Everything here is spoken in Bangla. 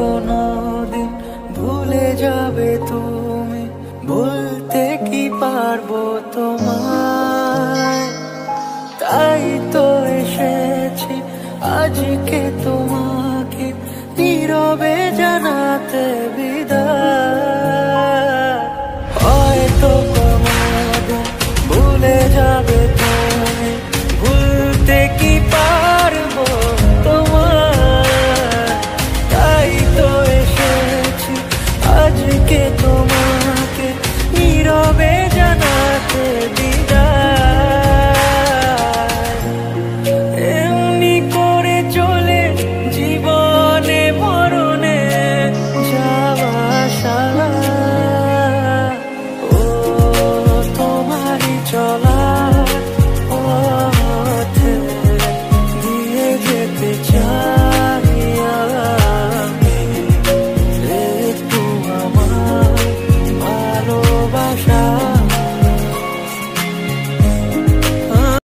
কোনো দিন ভুলে যাবে তুমি। ভুলতে কি পারব তোমায়? তাই তো এসেছি, আজকে তোমাকে নীরবে জানাতে